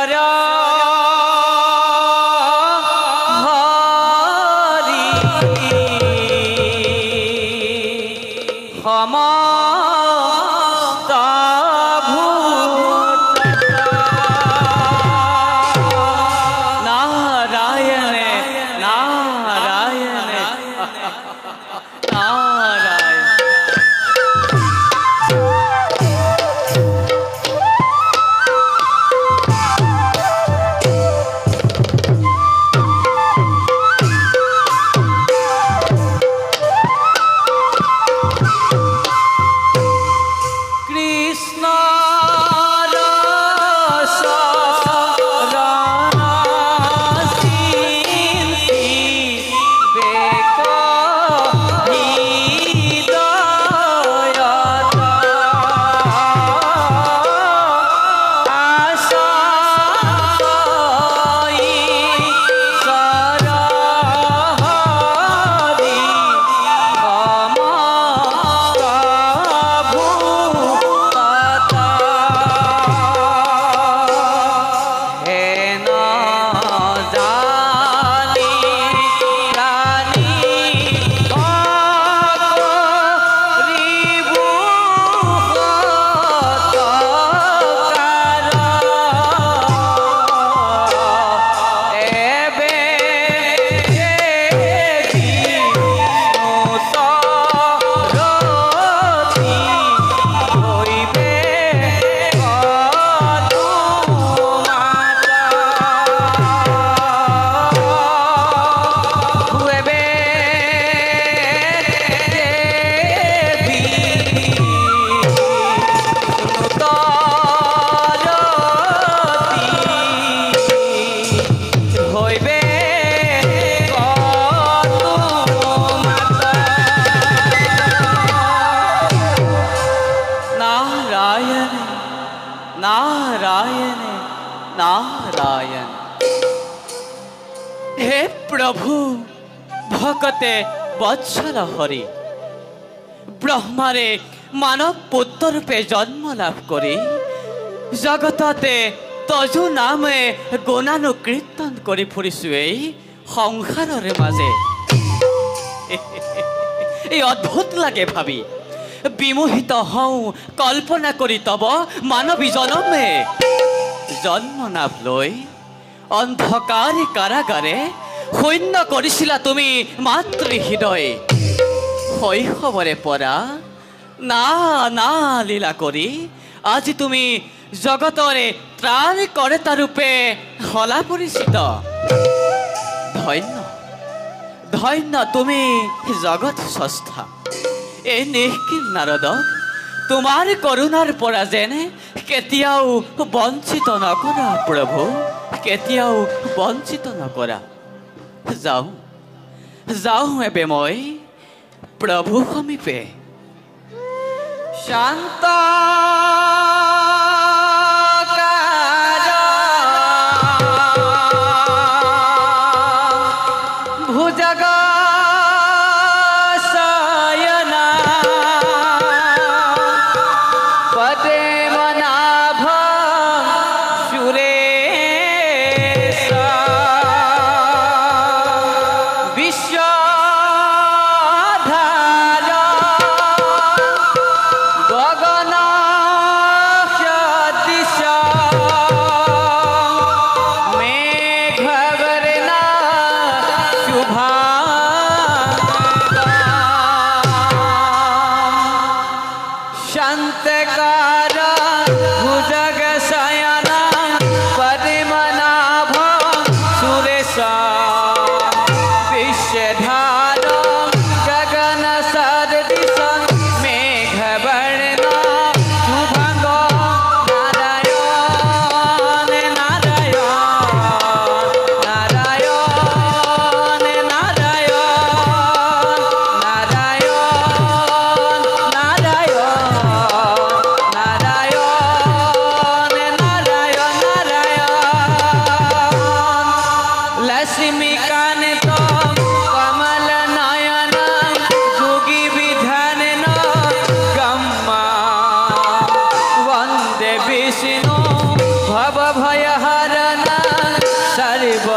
your Narayan Narayan Narayan. হে প্রভু, ভকতে বৎসল হরি। ব্রহ্মারে মানব পুত্র রূপে জন্ম লাভ করে। জগততে তজু নামে গুণানু কীর্তন কৰি ফুৰিছো এই সংসাৰৰে মাজে এই অদ্ভুত লাগে ভাবি। বিমোহিত হওঁ, কল্পনা কৰি তব মানৱী জনমে। জন্ম নাভ লৈ অন্ধকাৰে কাৰাগাৰে শূন্য কৰিছিলা তুমি মাতৃ হৃদয়। শৈশৱৰে পৰা না না লীলা কৰি আজি তুমি জগতৰে ত্ৰাণ কৰেতা ৰূপে হলা পৰিচিত। ধন্য ধন্য তুমি জগত স্ৰষ্টা এই নিষ্কিল নাৰদ তোমাৰ কৰোণাৰ পৰা যেনে কেতিয়াও বঞ্চিত নকৰা প্ৰভু কেতিয়াও বঞ্চিত নকৰা যাওঁ যাওঁ এবে মই প্ৰভু সমীপে। শান্ত तो कमल नयन जोगी विधन गम्मा। विष्णु भव भय हरण सर्व